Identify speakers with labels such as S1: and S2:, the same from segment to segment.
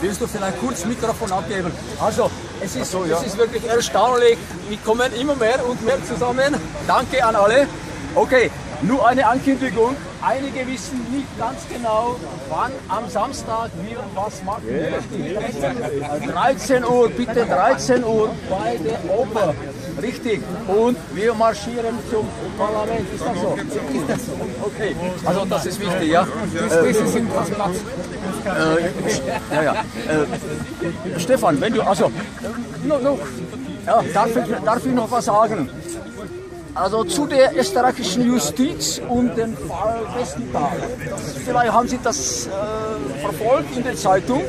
S1: willst du vielleicht kurz Mikrofon abgeben? Also, es ist, so, ja. es ist wirklich erstaunlich. Wir kommen immer mehr und mehr zusammen. Danke an alle. Okay, nur eine Ankündigung. Einige wissen nicht ganz genau, wann am Samstag wir was machen. Yeah. 13 Uhr, bitte 13 Uhr bei der Oper. Richtig. Und wir marschieren zum Parlament. Ist das so? Ist das so? Okay. Also das ist wichtig, ja. Äh, sind Platz. Äh, ja, ja. Äh, Stefan, wenn du, also, no, no, ja, darf, ich, darf ich noch was sagen? Also zu der österreichischen Justiz und dem Fall Westenthal. Vielleicht haben Sie das äh, verfolgt in der Zeitung.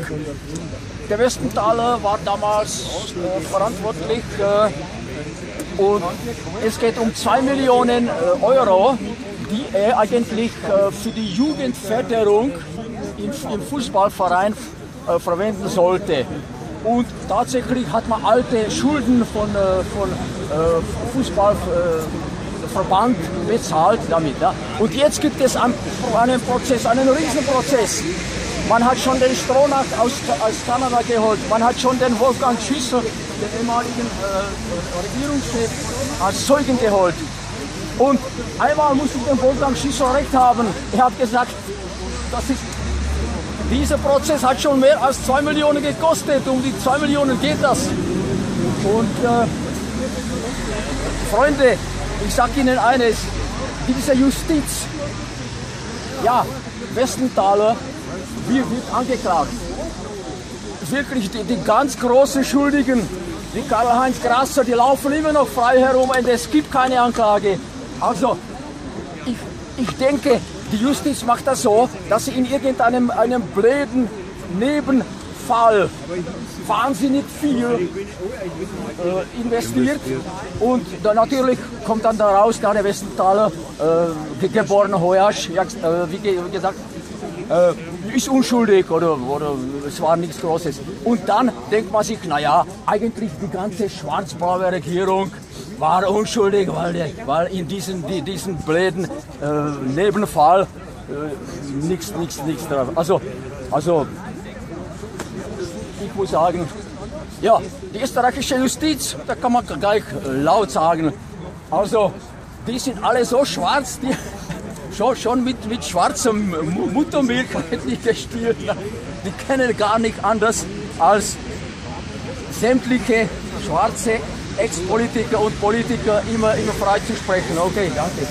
S1: Der Westenthaler war damals äh, verantwortlich äh, und es geht um 2 Millionen äh, Euro, die er eigentlich äh, für die Jugendförderung im, Fußballverein äh, verwenden sollte. Und tatsächlich hat man alte Schulden von, von Fußballverband bezahlt damit. Und jetzt gibt es einen Prozess, einen Riesenprozess. Man hat schon den Stronach aus, aus Kanada geholt, man hat schon den Wolfgang Schüssel, den ehemaligen äh, Regierungschef, als Zeugen geholt. Und einmal muss ich dem Wolfgang Schüssel recht haben. Er hat gesagt, das ist dieser Prozess hat schon mehr als 2 Millionen gekostet. Um die 2 Millionen geht das. Und äh, Freunde, ich sage Ihnen eines, diese Justiz, ja, Westenthaler, wir wird angeklagt. Wirklich die, die ganz großen Schuldigen, wie Karl-Heinz Grasser, die laufen immer noch frei herum und es gibt keine Anklage. Also, ich, ich denke, die Justiz macht das so, dass sie in irgendeinem einem blöden Nebenfall wahnsinnig viel äh, investiert und dann natürlich kommt dann daraus, da der Westenthaler, äh, geborener Hoyasch, äh, wie, wie, gesagt, äh, ist unschuldig oder, oder es war nichts Großes. Und dann denkt man sich, naja, eigentlich die ganze schwarz-blaue Regierung war unschuldig, weil, weil in diesem, diesen blöden äh, Nebenfall äh, nichts, nichts, nichts drauf. Also, also, ich muss sagen, ja, die österreichische Justiz, da kann man gleich laut sagen, also, die sind alle so schwarz, die schon, schon mit, mit schwarzem Muttermilch eigentlich gestillt. Die kennen gar nicht anders als sämtliche schwarze Ex-Politiker und Politiker immer, immer frei zu sprechen. Okay, danke.